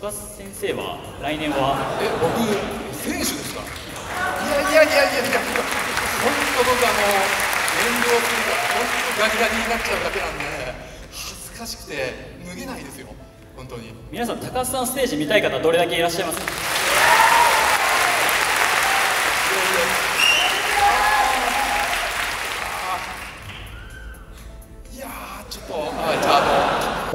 高須先生は来年は？え僕選手ですか？いやいやいやいやいや本当僕あの遠慮するから本当ガリガリになっちゃうだけなんで恥ずかしくて脱げないですよ。本当に。皆さん高須さんステージ見たい方どれだけいらっしゃいますか？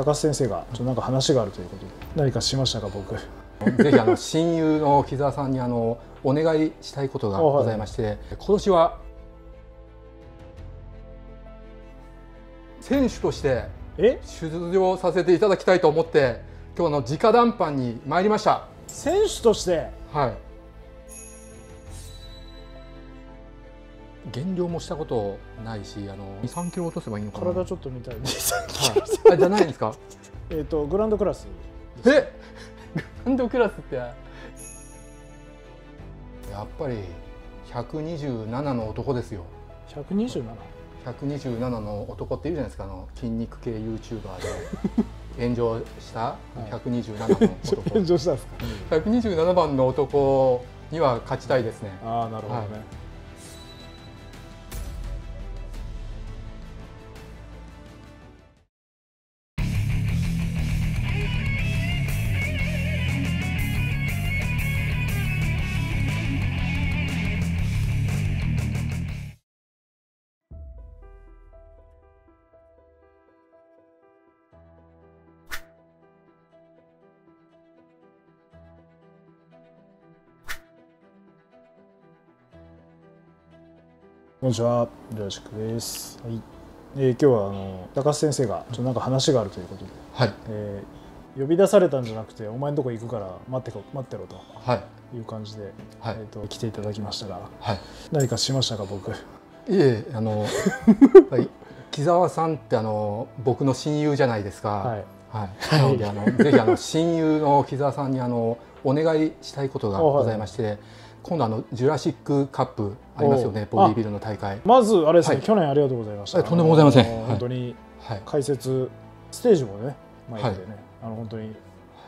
高須先生がちょっとなんか話があるということで何かしましたか僕？ぜひあの親友の木澤さんにあのお願いしたいことがございまして、今年は選手としてえ？出場させていただきたいと思って今日の直談判に参りました。選手として？はい。減量もしたことないし、あの2、3キロ落とせばいいのかな？体ちょっと見たい ですはい、あじゃないんですか？えっとグランドクラスえ、グランドクラスってやっぱり127の男ですよ。127 127の男っているじゃないですか。あの筋肉系 YouTuber で 炎上した127の男。炎上したんですか？127番の男には勝ちたいですね。ああなるほどね、はいこんにちは、よろしくです。はい。えー今日はあの高須先生がちょっとなんか話があるということで、はい。えー呼び出されたんじゃなくてお前のとこ行くから待ってこ待ってろとはい。いう感じで、はいえー、と来ていただきましたがはい。何かしましたか僕？いえ、あの、はい、木澤さんってあの僕の親友じゃないですか。はいはい。なのであの ぜひあの親友の木澤さんにあのお願いしたいことがございまして、今度あのジュラシックカップありますよね、おボディビルの大会。まずあれですね、はい去年ありがとうございましたはいとんでもございません本当にはい。解説ステージもね前でね、はいあの本当に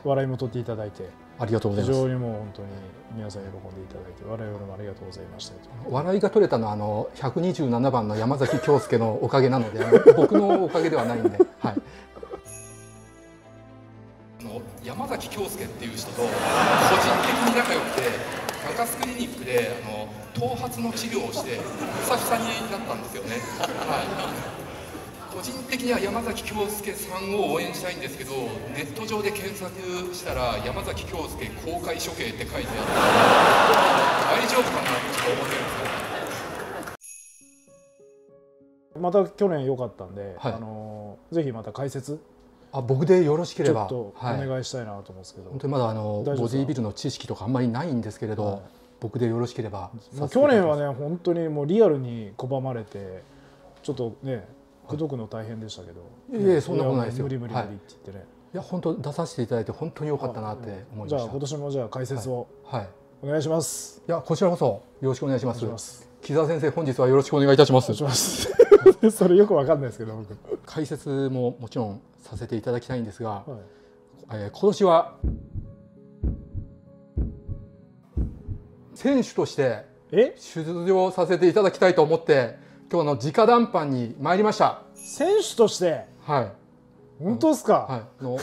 笑いも取っていただいてありがとうござ非います。常にもう本当に皆さん喜んでいただいて我々もありがとうございましたと笑いが取れたのはあの127番の山崎恭介のおかげなので、あの 僕のおかげではないんで、はい。あの山崎恭介っていう人と個人的に仲良くて高須クリニックであの頭髪の治療をしてふさふさになったんですよね、はい、個人的には山崎恭介さんを応援したいんですけどネット上で検索したら山崎恭介公開処刑って書いてあって大丈夫かなってちょっと思ってるんですよ。また去年良かったんで、はい。あのぜひまた解説あ僕でよろしければ、ちょっとおはい。願いしたいなと思うんですけど、本当にまだあのボディービルの知識とかあんまりないんですけれど、はい僕でよろしければ。去年はね本当にもうリアルに拒まれてちょっとね口説くの大変でしたけど、い。えいえそんなことないですよ。や無理無理無理って言ってね、いや本当出させていただいて本当に良かったなって思いました。じゃあ今年もじゃあ解説をはい。お願いします、いやこちらこそよろしくお願いします。木澤先生本日はよろしくお願いいたします。それよくわかんないですけど僕、解説ももちろんさせていただきたいんですが、はい、えー今年は選手としてえ？出場させていただきたいと思って今日の直談判に参りました。選手として？はい。本当ですか、はい、あのもう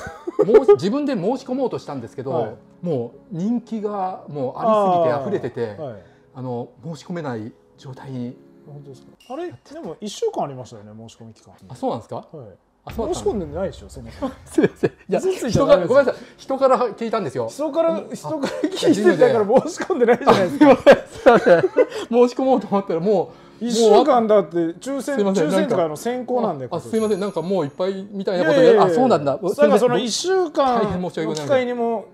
自分で申し込もうとしたんですけど、はい。もう人気がもうありすぎて溢れててあ、はい。の申し込めない状態に本当ですか？あれ？でも一週間ありましたよね申し込み期間。あそうなんですか？はい申し込んでないでしょそもそも。すいません。いや人からごめんなさい。人から聞いたんですよ。人から人から聞いてたから申し込んでないじゃないですか。すいません。申し込もうと思ったらもう一週間だって抽選抽選とかの選考なんであすいません。なんかもういっぱいみたいいなことあそうなんだ。だからその一週大間の機会にも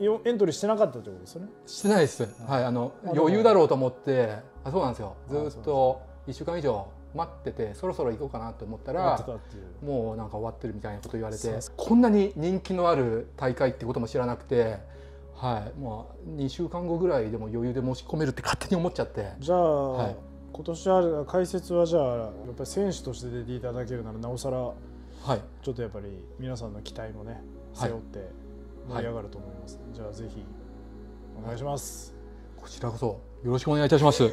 よエントリーしてなかったってことですよね。してないです。はいあの余裕だろうと思って。あそうなんですよ。ずっと一週間以上待っててそろそろ行こうかなと思ったらもうなんか終わってるみたいなこと言われてこんなに人気のある大会ってことも知らなくてはい。まあ2週間後ぐらいでも余裕で申し込めるって勝手に思っちゃって。じゃあ、はい。今年は解説はじゃあやっぱり選手として出ていただけるならなおさらはい。ちょっとやっぱり皆さんの期待もねはい背負って盛り上がると思います、じゃあぜひお願いします、こちらこそよろしくお願いいたします。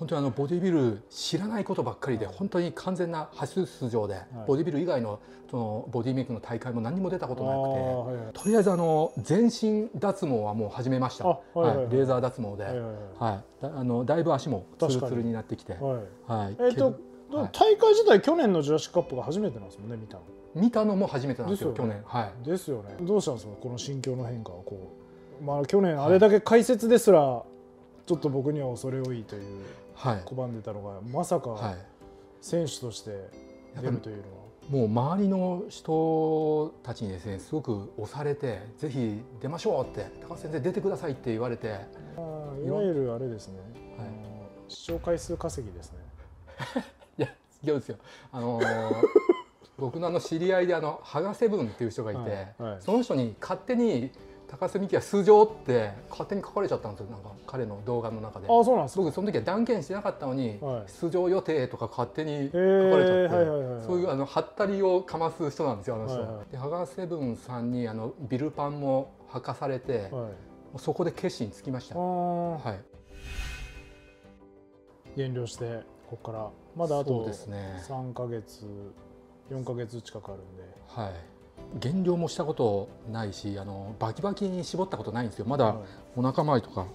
本当にあのボディビル知らないことばっかりで本当に完全な初出場で、ボディビル以外のそのボディメイクの大会も何も出たことなくて、とりあえずあの全身脱毛はもう始めました。あはいレーザー脱毛で、はいあのだいぶ足もツルツルになってきて、はい。はい。えっ、と、はい。大会自体去年のジュラシックカップが初めてなんですもんね見たの見たのも初めてなんですよ去年。はい。ですよね。どうしたんですかこの心境の変化はこうまあ去年あれだけ解説ですらちょっと僕には恐れ多いという。はい。拒んでたのがまさか。選手として出るというのは、もう周りの人たちにですねすごく押されてぜひ出ましょうって高橋先生出てくださいって言われてあいわゆるあれですね、はいあの視聴回数稼ぎですねいや違うんですよあの僕のあの知り合いであのハガセブンっていう人がいて、はいはいその人に勝手に高須美希は素性って勝手に書かれちゃったんですよなんか彼の動画の中で。ああそうなんですか。僕その時は断言してなかったのに、はい。出場予定とか勝手に書かれちゃって、はいはいはいはいそういうあのハったりをかます人なんですよあの人。はいはいでハガセブンさんにあのビルパンも履かされて、もはい、うそこで決心つきました。はい、減量してここから。まだあとそうですね。3か月4か月近くあるんで。はい。減量もしたことないし、あのバキバキに絞ったことないんですよ。まだはいお腹周りとか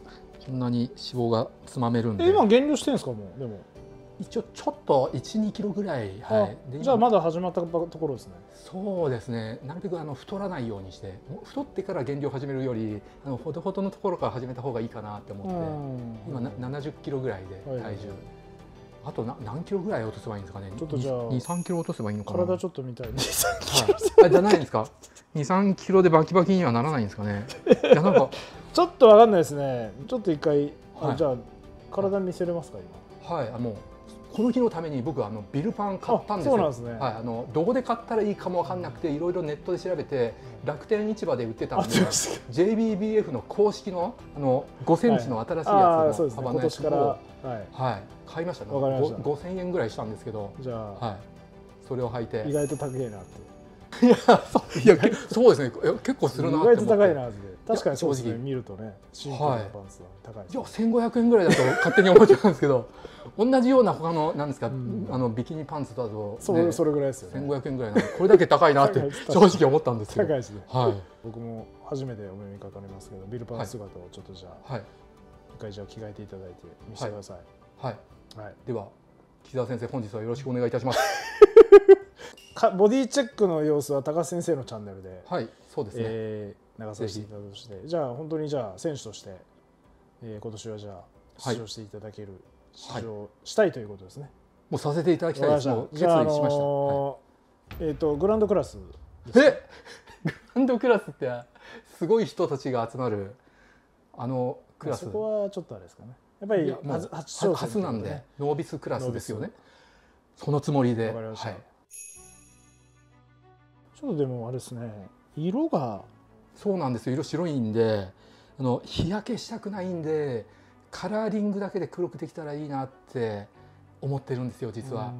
こんなに脂肪がつまめるんで。え今減量してんですかもう？でも、一応ちょっと1、2キロぐらい、はい。じゃあ今まだ始まったところですねそうですね。なるべくあの太らないようにして、太ってから減量始めるより、あのほどほどのところから始めた方がいいかなって思って。今な70キロぐらいではいはい体重、あとな何キロぐらい落とせばいいんですかね？ちょっとじゃあ23キロ落とせばいいのかな？体ちょっと見たい。はい、あじゃないんですか？23キロでバキバキにはならないんですかね？いやなんかちょっとわかんないですね。ちょっと一回、あはい。じゃあ体見せれますか今？はい。あもうこの日のために僕あのビルパン買ったんですよ。あそうなんですね。はい、あのどこで買ったらいいかも分かんなくていろいろネットで調べて楽天市場で売ってたんで JBBF の公式のあの5センチの新しいやつの幅のやつを、年からはい。はい、買いましたね。わかりました。ご5000円ぐらいしたんですけど、じゃあ、はい、それを履いて。意外と高いなって。いやそういやけそうですね。結構するなって思って。意外と高いなって確かにそうですね。正直。見るとねシンプルなパンツは高いですい。や1500円ぐらいだと勝手に思っちゃうんですけど同じような他のなんですか、ん。あのビキニパンツだと、それそれぐらいですよね。1500円ぐらいなのでこれだけ高いなって 正直思ったんですよ高いですね。はい。僕も初めてお目にかかりますけどビルパン姿をちょっとじゃあはい。一回じゃあ着替えていただいて見せてください。はい。はい。では木澤先生本日はよろしくお願いいたします。かボディチェックの様子は高須先生のチャンネルで。はいそうですね、えー流させていただくとして。じゃあ本当にじゃあ選手として、えー今年はじゃあはい。出場していただける、はい。出場したいということですね。もうさせていただきたいです。もう決意しじゃあ、あました、はい。のーえっ、とグランドクラスえ？グランドクラスってすごい人たちが集まるあのクラス？そこはちょっとあれですかね。やっぱり初初挑戦初なんで、ノービスクラスですよね。そのつもりで。わかりました。はい、ちょっとでもあれですね色がそうなんですよ。色白いんであの日焼けしたくないんでカラーリングだけで黒くできたらいいなって思ってるんですよ実は。うん。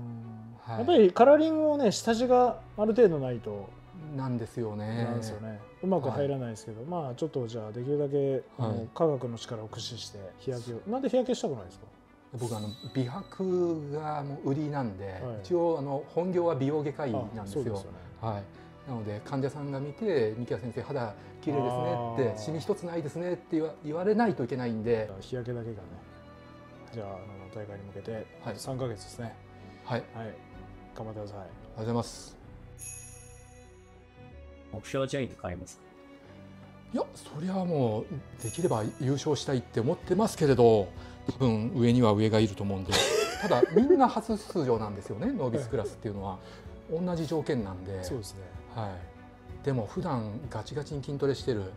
はい。やっぱりカラーリングをね下地がある程度ないと。なんですよね。なんですよね、うまく入らないですけど、まあちょっとじゃあできるだけ、はい。科学の力を駆使して日焼けを。なんで日焼けしたくないですか？僕あの美白がもう売りなんで、はい。一応あの本業は美容外科医なんですよ。すよね。はい、なので患者さんが見て「三木谷先生肌綺麗ですね」って「シミ一つないですね」って言わ言われないといけないんで、日焼けだけがねじゃああの大会に向けてはい。3か月ですね。はい、ありがはい。頑張ってください。とうございます。目標順位で変えますか？いやそりゃもうできれば優勝したいって思ってますけれど多分上には上がいると思うんで。ただみんな初出場なんですよねノービスクラスっていうのは。同じ条件なんで。そうですねはい、でも普段ガチガチに筋トレしてる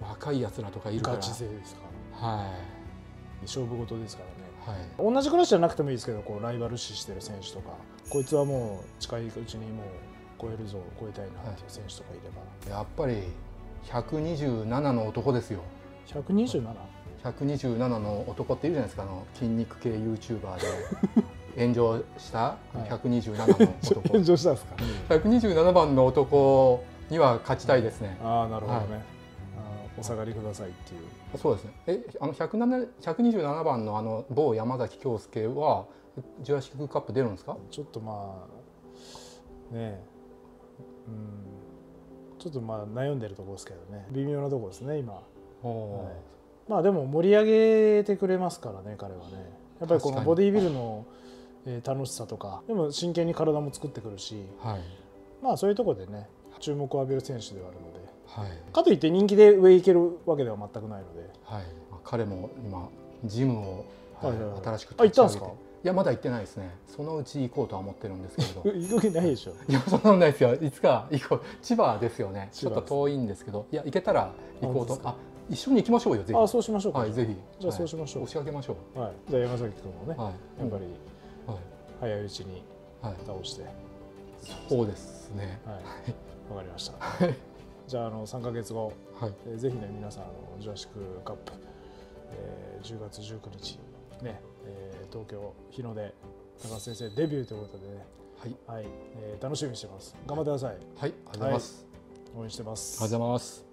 若いやつらとかいるから。ガチ勢ですか。らは勝負事ですからね。いはい。同じクラスじゃなくてもいいですけどこうライバル視してる選手とか。こいつはもう近いうちにもう超えるぞ超えたいなっていう選手とかいれば、やっぱり127の男ですよ。127? 127の男っているじゃないですか。あの筋肉系 YouTuber で 炎上した127の男、炎上したんですか、127番の男には勝ちたいですね。ああなるほどね、はい。お下がりくださいっていう。そうですね。え、あの107 127番のあの某山崎京介はジュラシックカップ出るんですか？ちょっとまあねえ。うん。ちょっとまあ悩んでるところですけどね。微妙なところですね今。はい。まあでも盛り上げてくれますからね彼はね。やっぱりこのボディービルのえー楽しさとかでも真剣に体も作ってくるしはいまあそういうところでね注目を浴びる選手ではあるのではいかといって人気で上行けるわけでは全くないのではい。まあ彼も今ジムを、はい新しくあ行ったんですか？いやまだ行ってないですね。そのうち行こうとは思ってるんですけれど。行く気ないでしょ いやそんなことないですよ。いつか行こう。千葉ですよね。ちょっと遠いんですけど、いや行けたら行こうとあ一緒に行きましょうよぜひ。あそうしましょうか、はいぜひ。じゃあそうしましょうはい押し上げましょう。はい、じゃあ山崎君もね、はい。やっぱりはい早いうちにはい。倒して、はい、そうですね。わかりました。じゃああの3か月後、はい。えーぜひね皆さんあのジュラシックカップ、えー10月19日ね、えー東京日の出高橋先生デビューということでね、はい。はい、えー楽しみにしてます。頑張ってください。はい。ありがとうございます。応援してます。ありがとうございます。